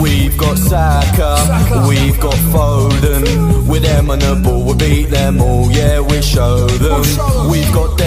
We've got Saka, we've got Foden. With them on the ball, we beat them all, yeah, we show them. We've got